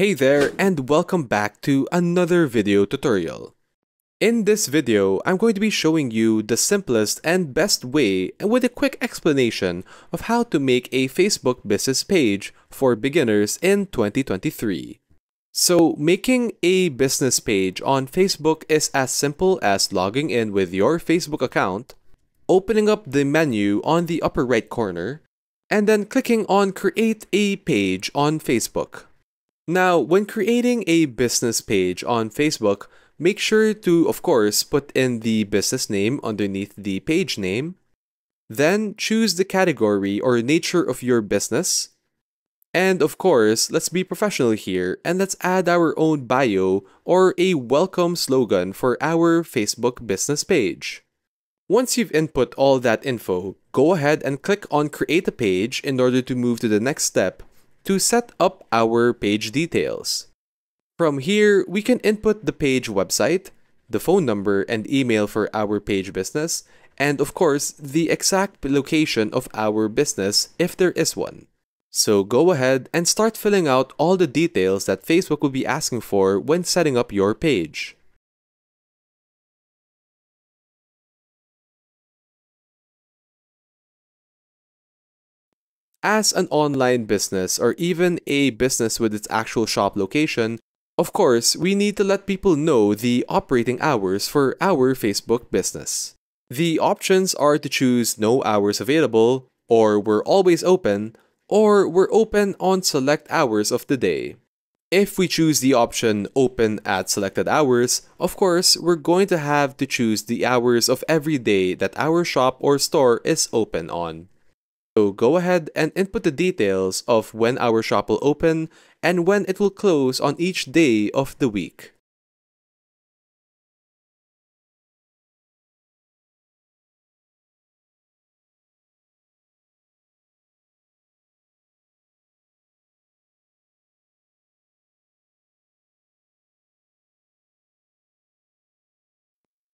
Hey there and welcome back to another video tutorial. In this video, I'm going to be showing you the simplest and best way with a quick explanation of how to make a Facebook business page for beginners in 2023. So making a business page on Facebook is as simple as logging in with your Facebook account, opening up the menu on the upper right corner, and then clicking on create a page on Facebook. Now, when creating a business page on Facebook, make sure to, of course, put in the business name underneath the page name. Then choose the category or nature of your business. And of course, let's be professional here and let's add our own bio or a welcome slogan for our Facebook business page. Once you've input all that info, go ahead and click on create a page in order to move to the next step to set up our page details. From here, we can input the page website, the phone number and email for our page business, and of course, the exact location of our business if there is one. So go ahead and start filling out all the details that Facebook will be asking for when setting up your page. As an online business or even a business with its actual shop location, of course, we need to let people know the operating hours for our Facebook business. The options are to choose no hours available, or we're always open, or we're open on select hours of the day. If we choose the option open at selected hours, of course, we're going to have to choose the hours of every day that our shop or store is open on. So go ahead and input the details of when our shop will open and when it will close on each day of the week.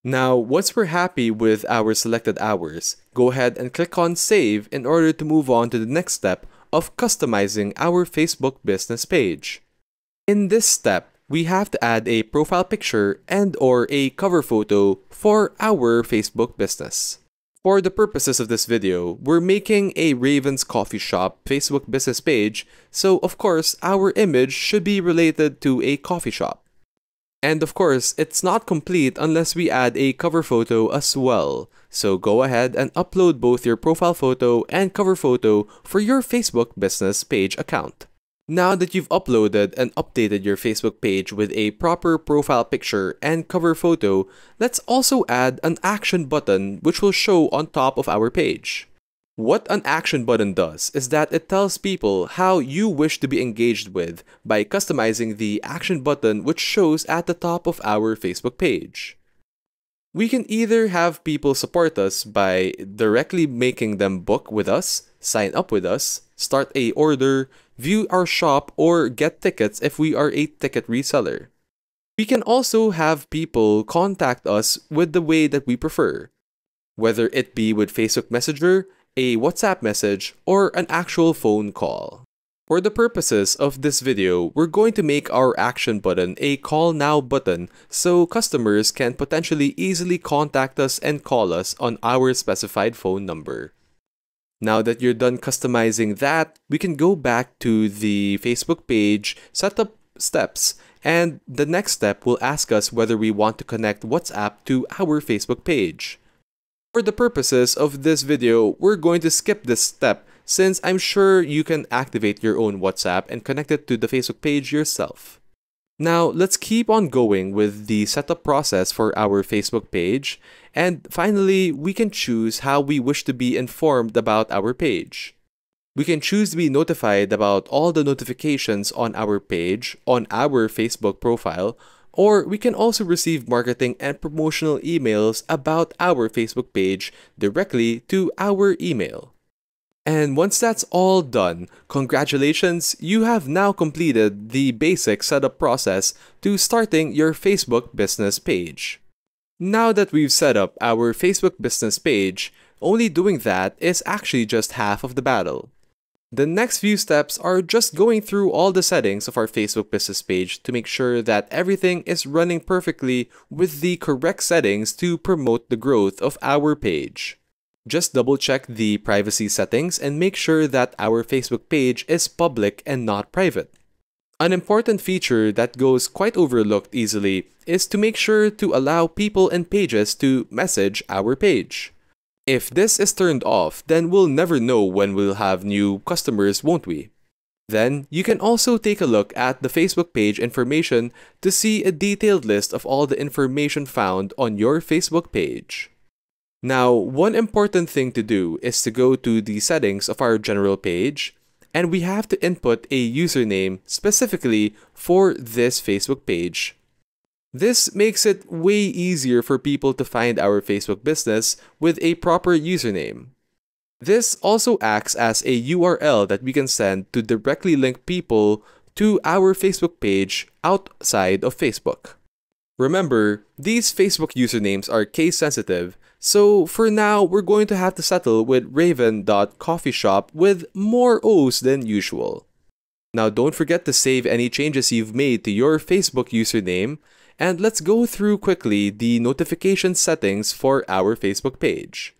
Now, once we're happy with our selected hours, go ahead and click on Save in order to move on to the next step of customizing our Facebook business page. In this step, we have to add a profile picture and or a cover photo for our Facebook business. For the purposes of this video, we're making a Raven's Coffee Shop Facebook business page, so of course, our image should be related to a coffee shop. And of course, it's not complete unless we add a cover photo as well. So go ahead and upload both your profile photo and cover photo for your Facebook business page account. Now that you've uploaded and updated your Facebook page with a proper profile picture and cover photo, let's also add an action button which will show on top of our page. What an action button does is that it tells people how you wish to be engaged with by customizing the action button which shows at the top of our Facebook page. We can either have people support us by directly making them book with us, sign up with us, start a order, view our shop, or get tickets if we are a ticket reseller. We can also have people contact us with the way that we prefer, whether it be with Facebook Messenger, a WhatsApp message, or an actual phone call. For the purposes of this video, we're going to make our action button a call now button so customers can potentially easily contact us and call us on our specified phone number. Now that you're done customizing that, we can go back to the Facebook page, setup steps, and the next step will ask us whether we want to connect WhatsApp to our Facebook page. For the purposes of this video, we're going to skip this step since I'm sure you can activate your own WhatsApp and connect it to the Facebook page yourself. Now, let's keep on going with the setup process for our Facebook page, and finally, we can choose how we wish to be informed about our page. We can choose to be notified about all the notifications on our page, on our Facebook profile, or we can also receive marketing and promotional emails about our Facebook page directly to our email. And once that's all done, congratulations, you have now completed the basic setup process to starting your Facebook business page. Now that we've set up our Facebook business page, only doing that is actually just half of the battle. The next few steps are just going through all the settings of our Facebook business page to make sure that everything is running perfectly with the correct settings to promote the growth of our page. Just double check the privacy settings and make sure that our Facebook page is public and not private. An important feature that goes quite overlooked easily is to make sure to allow people and pages to message our page. If this is turned off, then we'll never know when we'll have new customers, won't we? Then, you can also take a look at the Facebook page information to see a detailed list of all the information found on your Facebook page. Now, one important thing to do is to go to the settings of our general page, and we have to input a username specifically for this Facebook page. This makes it way easier for people to find our Facebook business with a proper username. This also acts as a URL that we can send to directly link people to our Facebook page outside of Facebook. Remember, these Facebook usernames are case sensitive, so for now, we're going to have to settle with raven.coffeeshop with more O's than usual. Now don't forget to save any changes you've made to your Facebook username and let's go through quickly the notification settings for our Facebook page.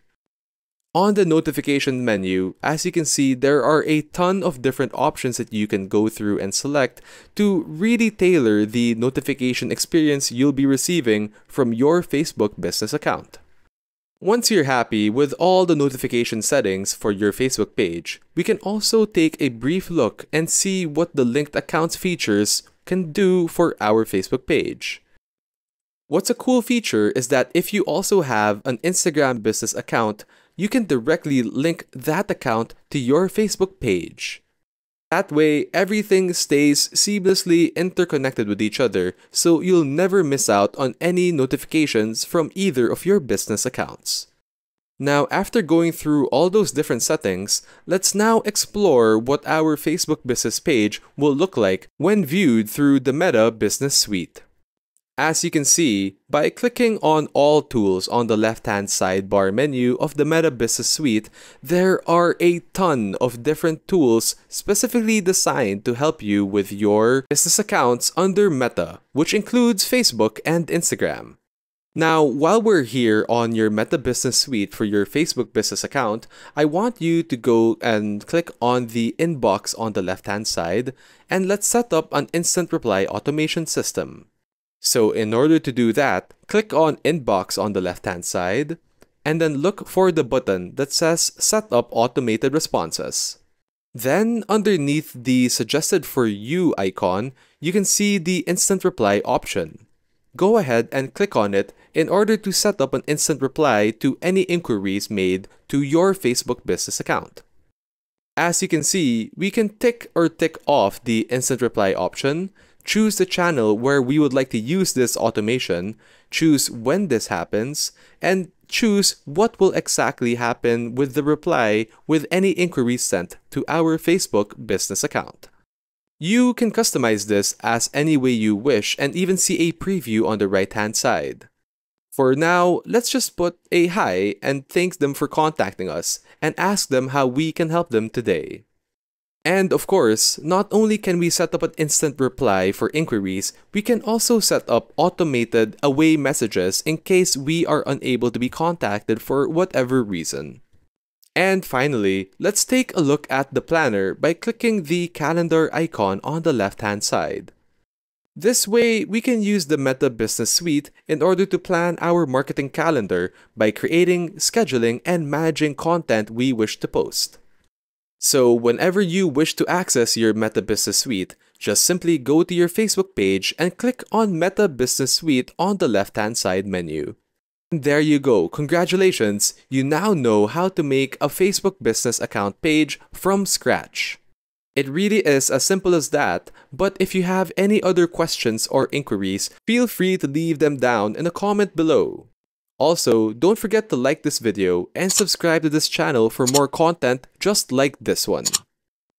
On the notification menu, as you can see, there are a ton of different options that you can go through and select to really tailor the notification experience you'll be receiving from your Facebook business account. Once you're happy with all the notification settings for your Facebook page, we can also take a brief look and see what the linked accounts features can do for our Facebook page. What's a cool feature is that if you also have an Instagram business account, you can directly link that account to your Facebook page. That way, everything stays seamlessly interconnected with each other, so you'll never miss out on any notifications from either of your business accounts. Now, after going through all those different settings, let's now explore what our Facebook business page will look like when viewed through the Meta Business Suite. As you can see, by clicking on All Tools on the left-hand sidebar menu of the Meta Business Suite, there are a ton of different tools specifically designed to help you with your business accounts under Meta, which includes Facebook and Instagram. Now, while we're here on your Meta Business Suite for your Facebook business account, I want you to go and click on the inbox on the left-hand side, and let's set up an instant reply automation system. So in order to do that, click on Inbox on the left-hand side, and then look for the button that says Set up Automated Responses. Then, underneath the Suggested for You icon, you can see the Instant Reply option. Go ahead and click on it in order to set up an instant reply to any inquiries made to your Facebook business account. As you can see, we can tick or tick off the instant reply option choose the channel where we would like to use this automation, choose when this happens, and choose what will exactly happen with the reply with any inquiries sent to our Facebook business account. You can customize this as any way you wish and even see a preview on the right hand side. For now, let's just put a hi and thank them for contacting us and ask them how we can help them today. And of course, not only can we set up an instant reply for inquiries, we can also set up automated away messages in case we are unable to be contacted for whatever reason. And finally, let's take a look at the planner by clicking the calendar icon on the left-hand side. This way, we can use the Meta Business Suite in order to plan our marketing calendar by creating, scheduling, and managing content we wish to post. So whenever you wish to access your Meta Business Suite, just simply go to your Facebook page and click on Meta Business Suite on the left-hand side menu. There you go, congratulations, you now know how to make a Facebook business account page from scratch. It really is as simple as that, but if you have any other questions or inquiries, feel free to leave them down in a comment below. Also, don't forget to like this video and subscribe to this channel for more content just like this one.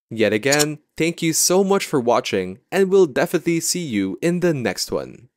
Yet again, thank you so much for watching and we'll definitely see you in the next one.